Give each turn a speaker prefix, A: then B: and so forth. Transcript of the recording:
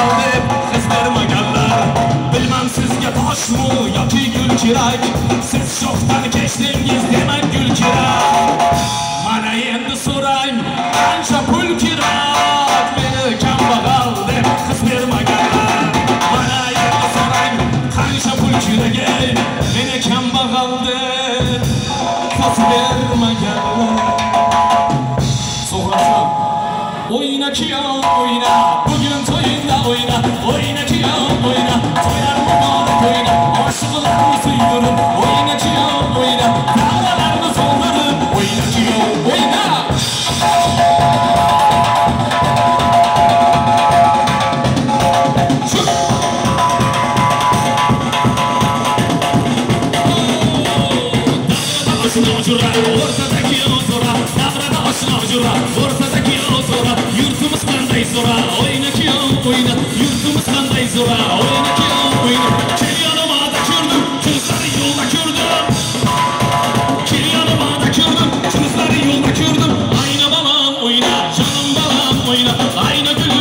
A: olib qizdirmaganlar bilmam sizga toshmu yoki gul kerak siz shoxdan keshdingiz demak gul kerak mana endi so'rang qancha pul kerak meni kambag'al deb qiz bermaganlar mana endi so'rang qancha pul kerak meni kambag'al deb qiz bermaganlar so'rasam o'yna kuyov o'yna. başına ucura Ortadaki ozora Davranı başına ucura Ortadaki ozora Yurtumuz kandayız zora. Oynaki oyna Yurtumuz kandayız zora. Oynaki oyna Kir yanıma da kürdüm Kızları yolda kürdüm. Kir yanıma da kürdüm Kızları yolda kürdüm. Ayna balam oyna Canım balam oyna. Ayna gül